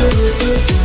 Música